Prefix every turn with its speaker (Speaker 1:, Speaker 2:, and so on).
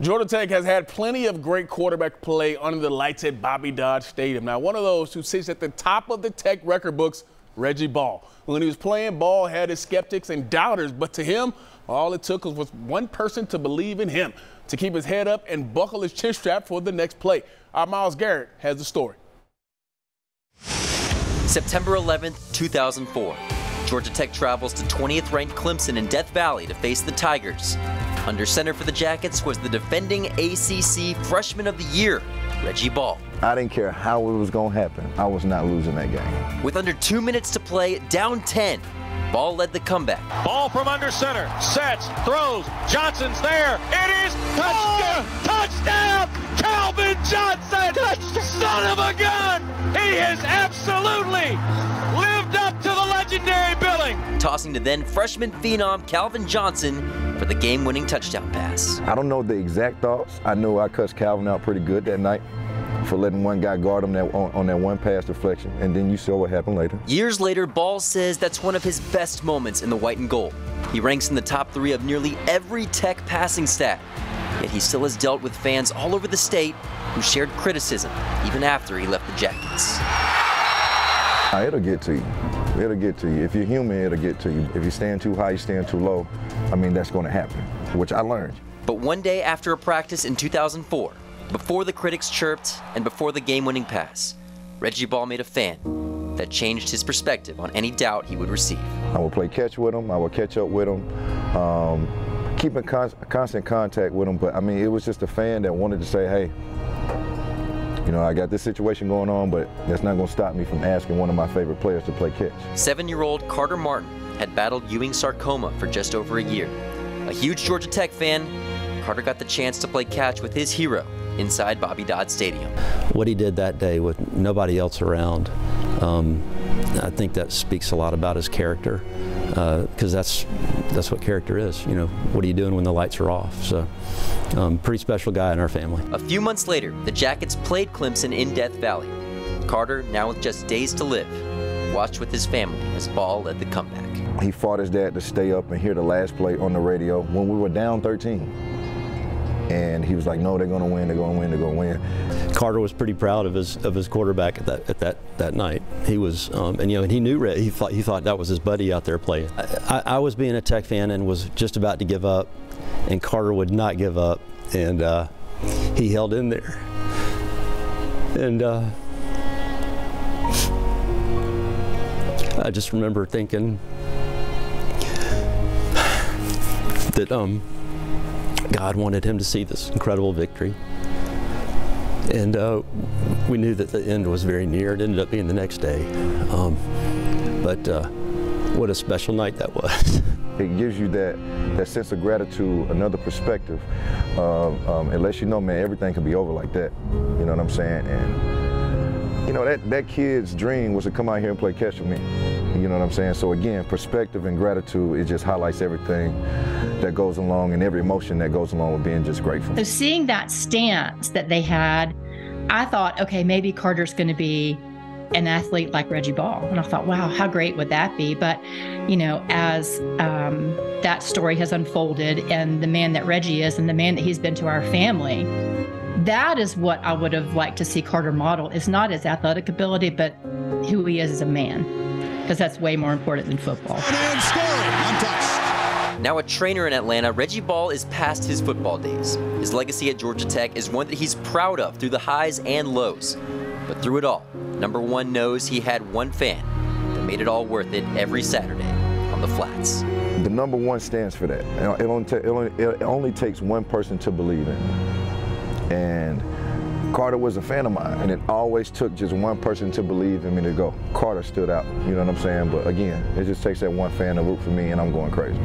Speaker 1: Georgia Tech has had plenty of great quarterback play under the lights at Bobby Dodd Stadium. Now, one of those who sits at the top of the Tech record books, Reggie Ball. When he was playing, Ball had his skeptics and doubters, but to him, all it took was one person to believe in him, to keep his head up and buckle his chin strap for the next play. Our Miles Garrett has the story.
Speaker 2: September 11th, 2004. Georgia Tech travels to 20th ranked Clemson in Death Valley to face the Tigers. Under center for the Jackets was the defending ACC Freshman of the Year, Reggie Ball.
Speaker 3: I didn't care how it was going to happen. I was not losing that game.
Speaker 2: With under two minutes to play, down 10, Ball led the comeback.
Speaker 4: Ball from under center, sets, throws, Johnson's there. It is touchdown! Oh! Touchdown! Calvin Johnson! Touchdown. Son of a gun! He is absolutely
Speaker 2: Tossing to then freshman phenom Calvin Johnson for the game-winning touchdown pass.
Speaker 3: I don't know the exact thoughts. I know I cussed Calvin out pretty good that night for letting one guy guard him that, on, on, that one pass deflection, and then you saw what happened later.
Speaker 2: Years later, Ball says that's one of his best moments in the white and gold. He ranks in the top three of nearly every Tech passing stat, yet he still has dealt with fans all over the state who shared criticism even after he left the Jackets.
Speaker 3: It'll get to you. It'll get to you. If you're human, it'll get to you. If you stand too high, you stand too low. I mean, that's going to happen, which I learned.
Speaker 2: But one day after a practice in 2004, before the critics chirped and before the game-winning pass, Reggie Ball made a fan that changed his perspective on any doubt he would receive.
Speaker 3: I would play catch with him. I would catch up with him. Um, keep in con constant contact with him. But I mean, it was just a fan that wanted to say, hey, you know, I got this situation going on, but that's not going to stop me from asking one of my favorite players to play catch.
Speaker 2: Seven-year-old Carter Martin had battled Ewing sarcoma for just over a year. A huge Georgia Tech fan, Carter got the chance to play catch with his hero inside Bobby Dodd Stadium.
Speaker 5: What he did that day with nobody else around, um, I think that speaks a lot about his character because uh, that's that's what character is. You know, what are you doing when the lights are off? So, um, pretty special guy in our family.
Speaker 2: A few months later, the Jackets played Clemson in Death Valley. Carter, now with just days to live, watched with his family as Ball led the comeback.
Speaker 3: He fought his dad to stay up and hear the last play on the radio when we were down 13 and he was like, "No, they're going to win. They're going to win. They're going to win."
Speaker 5: Carter was pretty proud of his of his quarterback at that at that that night. He was, um, and you know, and he knew he thought he thought that was his buddy out there playing. I, I, was being a Tech fan and was just about to give up, and Carter would not give up, and uh, he held in there, and. Uh, I just remember thinking that um, God wanted him to see this incredible victory. And uh, we knew that the end was very near. It ended up being the next day. Um, but uh, what a special night that was.
Speaker 3: It gives you that, that sense of gratitude, another perspective. Um, um, it lets you know, man, everything can be over like that. You know what I'm saying? And, you know, that, that kid's dream was to come out here and play catch with me. You know what I'm saying? So again, perspective and gratitude, it just highlights everything that goes along and every emotion that goes along with being just grateful.
Speaker 6: So seeing that stance that they had, I thought, okay, maybe Carter's going to be an athlete like Reggie Ball. And I thought, wow, how great would that be? But, you know, as um, that story has unfolded and the man that Reggie is and the man that he's been to our family, that is what I would have liked to see Carter model is not his athletic ability, but who he is as a man, because that's way more important than football.
Speaker 2: Now a trainer in Atlanta, Reggie Ball is past his football days. His legacy at Georgia Tech is one that he's proud of through the highs and lows. But through it all, number one knows he had one fan that made it all worth it every Saturday on the flats.
Speaker 3: The number one stands for that. It only, it only, it only takes one person to believe in. And Carter was a fan of mine, and it always took just one person to believe in me to go. Carter stood out, you know what I'm saying? But again, it just takes that one fan to root for me, and I'm going crazy.